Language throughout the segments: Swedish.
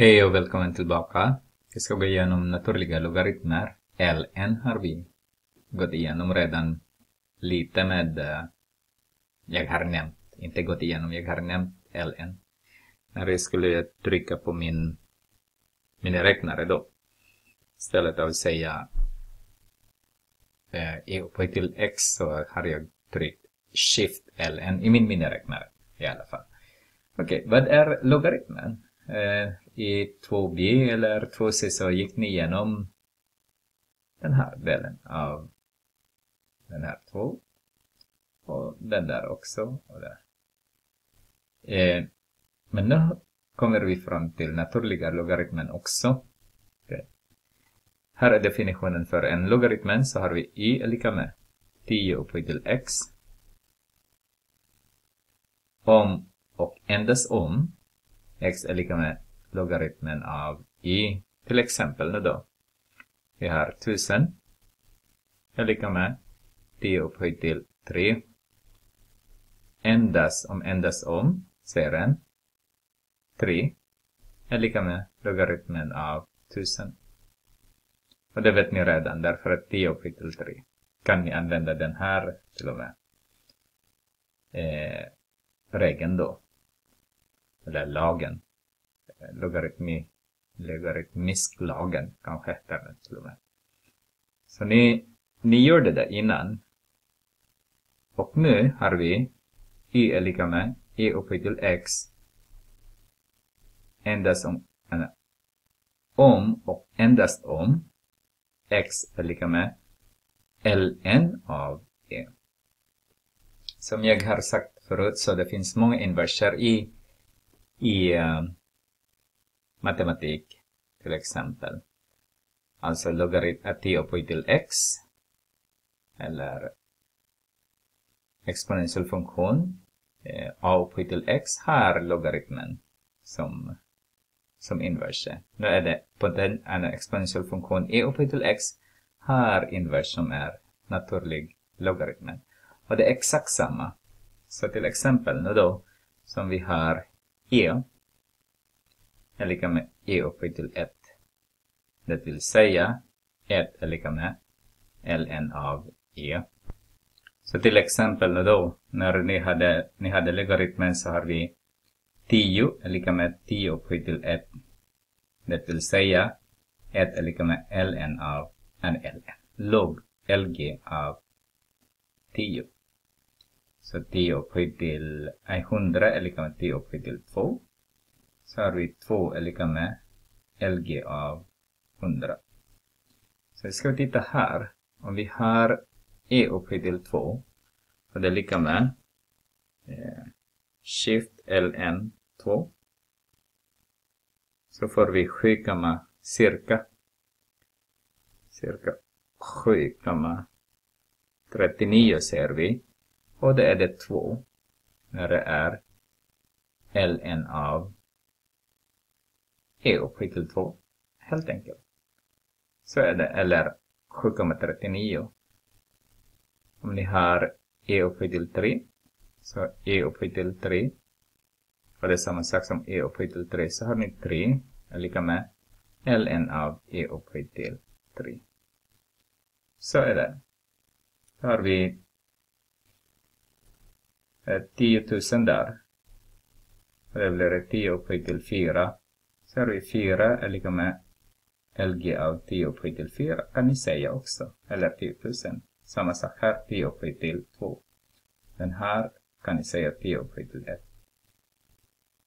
Hej och välkommen tillbaka. Vi ska gå igenom naturliga logaritmer. Ln har vi gått igenom redan lite med, uh, jag har nämnt, inte gått igenom, jag har nämnt Ln. När jag skulle trycka på min, min räknare då, istället av att säga eh, uh, e upphöjt till x så har jag tryckt Shift Ln i min miniräknare i alla fall. Okej, okay, vad är logaritmen? Eh, I 2b eller 2c så gick ni igenom den här delen av den här 2 och den där också och där. Eh, men nu kommer vi fram till naturliga logaritmen också. Okay. Här är definitionen för en logaritmen så har vi y är lika med 10 upphöjt till x. Om och endast om x är lika med logaritmen av y. Till exempel nu då. Vi har 1000 är lika med 10 upphöjt till 3. Endast om endast om, säger den. 3 är lika med logaritmen av 1000. Och det vet ni redan, därför att 10 upphöjt till 3 kan ni använda den här till och med eh, regeln då. Eller lagen eh, logaritmi, lagen kanske heter den till och med. Så ni, ni gjorde det innan. Och nu har vi y är lika med e upphöjt till x endast om, eh, om och endast om x är lika med ln av e. Som jag har sagt förut så det finns många inverser i, i eh, matematik till exempel. Alltså logaritm t upphöjt till x eller exponentiell funktion eh, a upphöjt till x har logaritmen som, som inverse. Nu är det på den en exponentiell funktion e upphöjt till x har invers som är naturlig logaritmen. Och det är exakt samma. Så till exempel nu då som vi har e är lika med e upphöjt till 1. Det vill säga 1 är lika med ln av e. Så till exempel då, när ni hade, ni hade logaritmen så har vi 10 är lika med 10 upphöjt till 1. Det vill säga 1 är lika med ln av en ln. Log lg av 10. Så 10 upphöjt till 100 är lika med 10 upphöjt till 2 så har vi 2 är lika med LG av 100. Så vi titta här. Om vi har E upphöjt till 2 och det är lika med eh, Shift LN 2 så får vi 7, cirka cirka 7,39 ser vi och det är det 2 när det är ln av e upphöjt till 2. Helt enkelt. Så är det, eller 7,39. Om ni har e upphöjt till 3, så e upphöjt till 3. Och det är samma sak som e upphöjt till 3, så har ni 3 är lika med ln av e upphöjt till 3. Så är det. Då har vi Eh, 10 000 där. Och det blir 10 upphöjt till 4 så har vi 4 är lika med LG av 10 upphöjt till 4 kan ni säga också. Eller 10 000. Samma sak här, 10 upphöjt till 2. Den här kan ni säga 10 upphöjt till 1.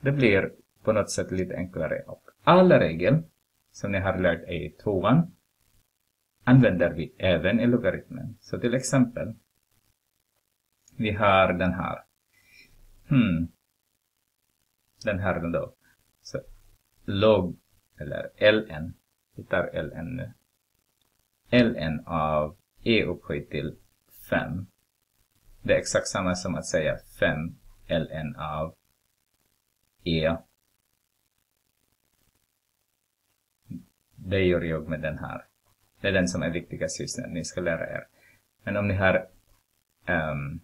Det blir på något sätt lite enklare. Och alla regler som ni har lärt er i tvåan använder vi även i logaritmen. Så till exempel, vi har den här. Hmm. Den här då. Så log eller ln. Vi tar ln nu. ln av e upphöjt till 5. Det är exakt samma som att säga 5 ln av e. Det gör jag med den här. Det är den som är viktigast just nu. Ni ska lära er. Men om ni har um,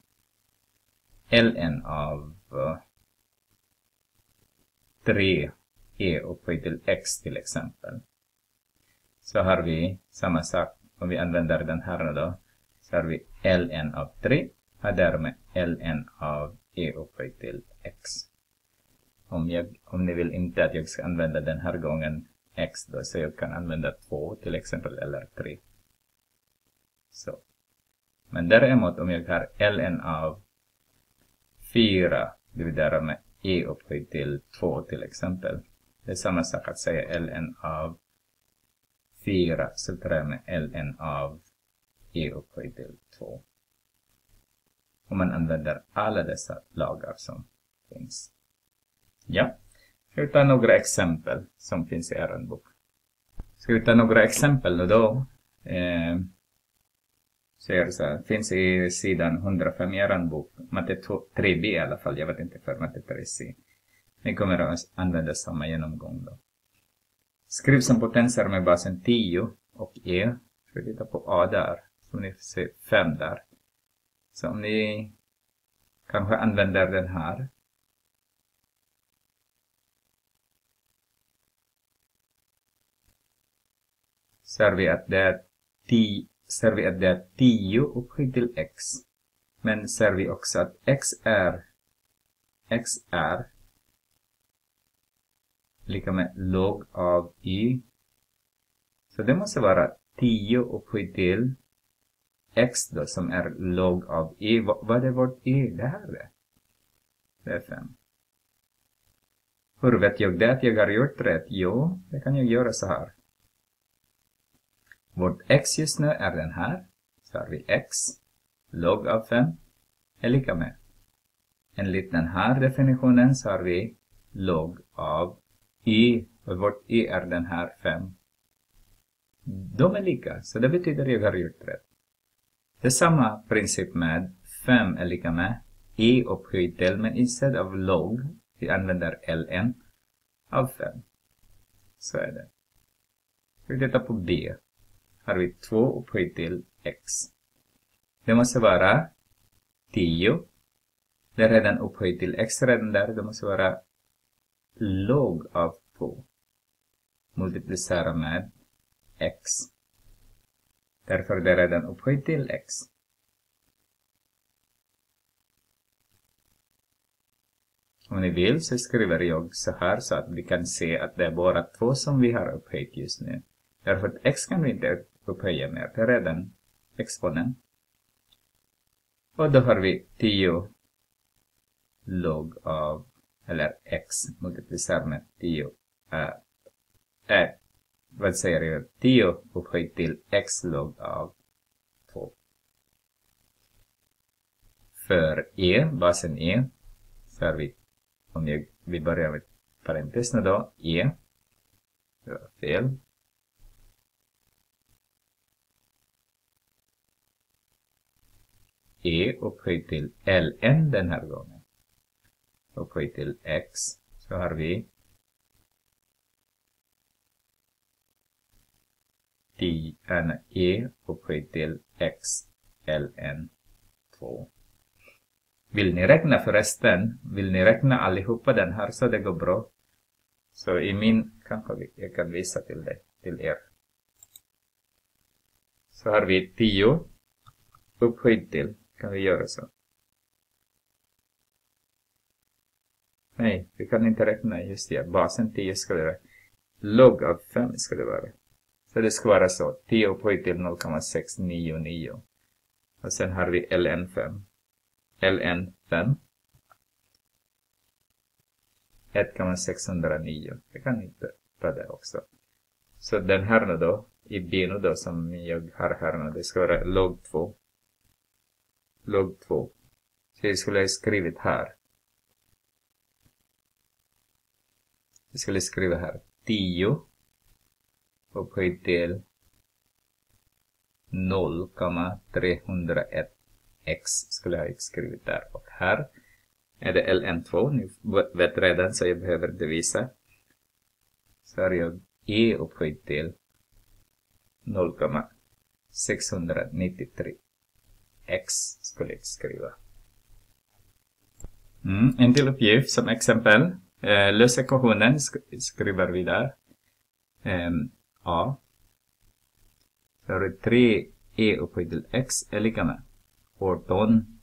ln av eh, 3 e upphöjt till x till exempel. Så har vi samma sak om vi använder den här då. Så har vi ln av 3 har därmed ln av e upphöjt till x. Om, jag, om ni vill inte att jag ska använda den här gången x då, så jag kan använda 2 till exempel, eller 3. Så. Men däremot om jag har ln av 4 dividerat med e upphöjt till 2 till exempel. Det är samma sak att säga ln av 4 subtraherat med ln av e upphöjt till 2. Och man använder alla dessa lagar som finns. Ja, ska vi ta några exempel som finns i er bok. Ska vi ta några exempel då? Eh, ser det så här, finns i sidan 105 i er bok, matte 3b i alla fall, jag vet inte för matte 3c. Ni kommer att använda samma genomgång då. Skriv som potenser med basen 10 och E. Vi titta på A där, som ni ser 5 där. Så om ni kanske använder den här. Ser vi att det är 10 ser vi att det är 10 upphöjt till x. Men ser vi också att x är x är lika med log av y. Så det måste vara 10 upphöjt till x då som är log av y. Vad är vårt y? Det här är det. Det är 5. Hur vet jag det att jag har gjort rätt? Jo, det kan jag göra så här. Vårt x just nu är den här. Så har vi x, log av 5, är lika med. Enligt den här definitionen så har vi log av y, och vårt y är den här 5. De är lika, så det betyder att jag har gjort rätt. Det är samma princip med 5 är lika med y upphöjt till, men istället av log, vi använder ln av 5. Så är det. Vi tittar på b har vi två upphöjt till x. Det måste vara 10. Det är redan upphöjt till x redan där. Det måste vara log av 2. Multiplicera med x. Därför är det redan upphöjt till x. Om ni vill så skriver jag så här så att vi kan se att det är bara två som vi har upphöjt just nu. Därför att x kan vi inte upphöja mer till redan exponent. Och då har vi 10 log av, eller x multiplicerat med 10 är, är vad säger jag, 10 upphöjt till x log av 2. För e, basen e, så har vi, om jag, vi börjar med parentesen då, e, det var fel, e upphöjt till ln den här gången. Upphöjt till x så har vi 10, e upphöjt till x ln 2. Vill ni räkna förresten, vill ni räkna allihopa den här så det går bra. Så i min, kanske jag kan visa till det, till er. Så har vi 10 upphöjt till kan vi göra så. Nej, vi kan inte räkna just det. Basen 10 ska det vara. Log av 5 ska det vara. Så det ska vara så. 10 upphöjt till 0,699. Och sen har vi ln5. ln5. 1,609. Vi kan inte ta det också. Så den här nu då, i bino då som jag har här nu, det ska vara log 2 log 2. Så jag skulle ha skrivit här. Jag skulle skriva här 10 upphöjt till 0,301 x skulle jag ha skrivit där. Och här är det ln2. Ni vet redan så jag behöver inte visa. Så har jag e upphöjt till 0,693 x skulle jag skriva. Mm, en till uppgift som exempel. Eh, lös ekvationen, sk skriver vi där. Eh, A. För 3e e upphöjt till x är lika med 18.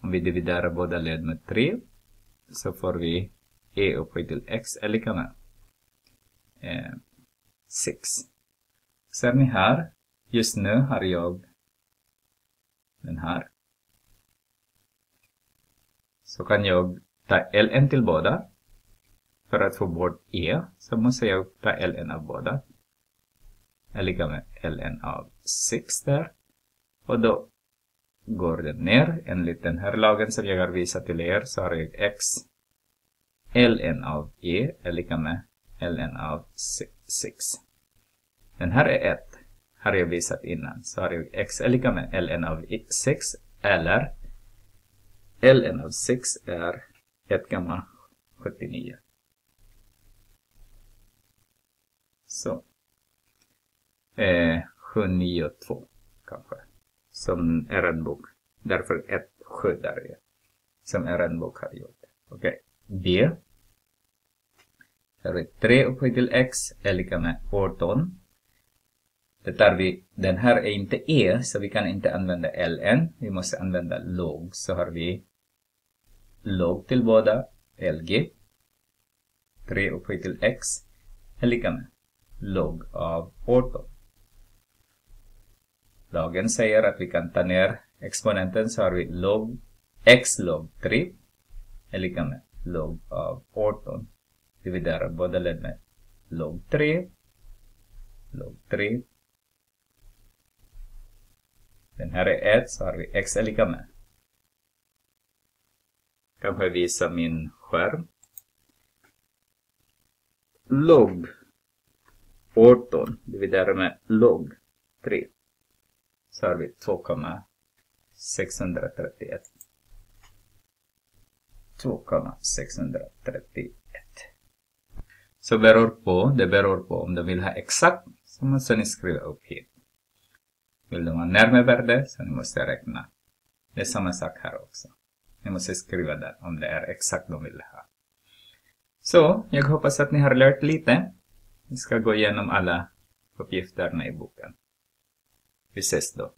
Om vi dividerar båda led med 3 så får vi e upphöjt till x är lika med eh, 6. Ser ni här? Just nu har jag den här. Så kan jag ta ln till båda. För att få bort e så måste jag ta ln av båda. Jag ligger med ln av 6 där. Och då går den ner. Enligt den här lagen som jag har visat till er så har jag x ln av e är lika med ln av 6. Den här är 1. Har jag visat innan. Så har jag x är lika med ln av 6 eller ln av 6 är 1,79. Så. Eh, 792 kanske. Som är en bok. Därför ett skyddare. Som är en bok har gjort. Okej. Okay. B. Här är 3 upphöjt till x är lika med 18. Det tar vi, den här är inte e, så vi kan inte använda ln. Vi måste använda log. Så har vi log till båda, lg. 3 upphöjt till x är lika med log av 18. Lagen säger att vi kan ta ner exponenten så har vi log x log 3 är lika med log av 18. Dividerar båda led med log 3, log 3. Den här är 1 så har vi x är lika med. Kanske visa min skärm. Log 18 dividerar med log 3 så har vi 2,631. 2,631. Så beror på, det beror på om du vill ha exakt så måste ni skriva upp hit. Vill du ha närmare värde så ni måste räkna. Det är samma sak här också. Ni måste skriva där om det är exakt de vill ha. Så, jag e hoppas att ni har lärt lite. Vi ska gå igenom alla uppgifterna i boken. Vi ses då.